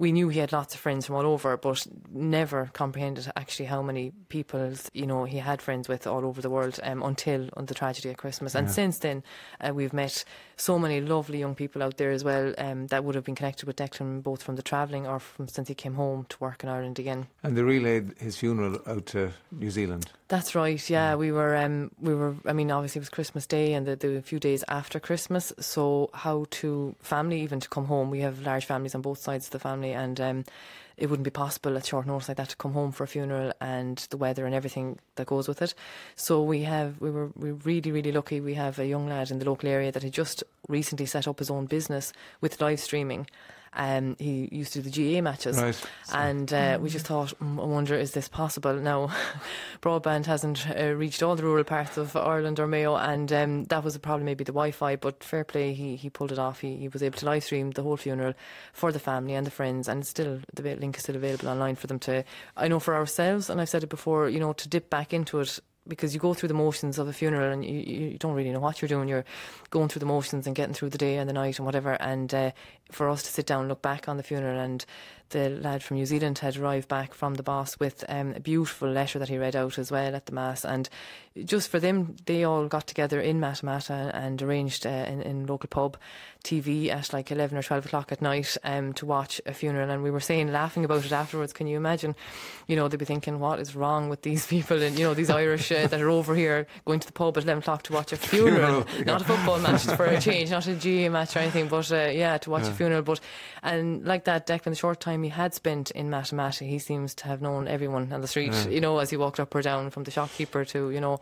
we knew he had lots of friends from all over, but never comprehended actually how many people you know he had friends with all over the world um, until on the tragedy at Christmas. And since then, uh, we've met so many lovely young people out there as well um, that would have been connected with Declan both from the travelling or from since he came home to work in Ireland again. And they relayed his funeral out to New Zealand. That's right. Yeah, we were. Um, we were. I mean, obviously it was Christmas Day and the, the few days after Christmas. So how to family even to come home? We have large families on both sides of the family, and um, it wouldn't be possible at short notice like that to come home for a funeral and the weather and everything that goes with it. So we have. We were. We were really, really lucky. We have a young lad in the local area that had just recently set up his own business with live streaming. Um, he used to do the GAA matches, Right. And uh, we just thought, mm, I wonder, is this possible? Now, broadband hasn't uh, reached all the rural parts of Ireland or Mayo, and um, that was probably maybe the Wi-Fi. But fair play, he he pulled it off. He, he was able to live stream the whole funeral for the family and the friends, and still the link is still available online for them to. I know for ourselves, and I've said it before, you know, to dip back into it. Because you go through the motions of a funeral and you, you don't really know what you're doing. You're going through the motions and getting through the day and the night and whatever. And uh, for us to sit down, look back on the funeral, and the lad from New Zealand had arrived back from the boss with um, a beautiful letter that he read out as well at the mass. And just for them, they all got together in Matamata and arranged uh, in, in local pub TV at like 11 or 12 o'clock at night um, to watch a funeral. And we were saying, laughing about it afterwards, can you imagine? You know, they'd be thinking, what is wrong with these people? And, you know, these Irish uh, that are over here going to the pub at 11 o'clock to watch a funeral, Funeral, not a football match for a change, not a GAA match or anything, but uh, yeah, to watch a funeral. But and like that, Declan, the short time he had spent in Matamata, he seems to have known everyone on the street. You know, as he walked up or down from the shopkeeper to you know